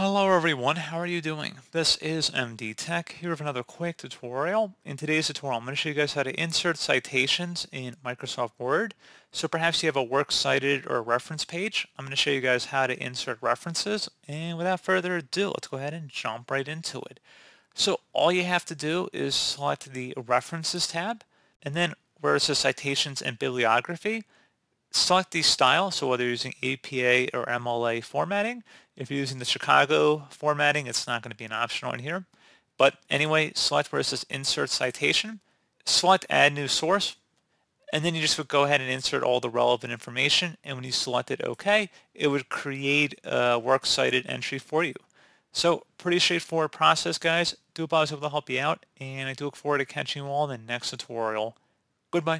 Hello everyone, how are you doing? This is MD Tech here with another quick tutorial. In today's tutorial, I'm going to show you guys how to insert citations in Microsoft Word. So perhaps you have a works cited or a reference page. I'm going to show you guys how to insert references. And without further ado, let's go ahead and jump right into it. So all you have to do is select the References tab, and then where it says Citations and Bibliography, select the style, so whether you're using APA or MLA formatting. If you're using the Chicago formatting, it's not going to be an option on here. But anyway, select where it says Insert Citation, select Add New Source, and then you just would go ahead and insert all the relevant information. And when you selected OK, it would create a works cited entry for you. So pretty straightforward process, guys. Do hope I was able to help you out, and I do look forward to catching you all in the next tutorial. Goodbye.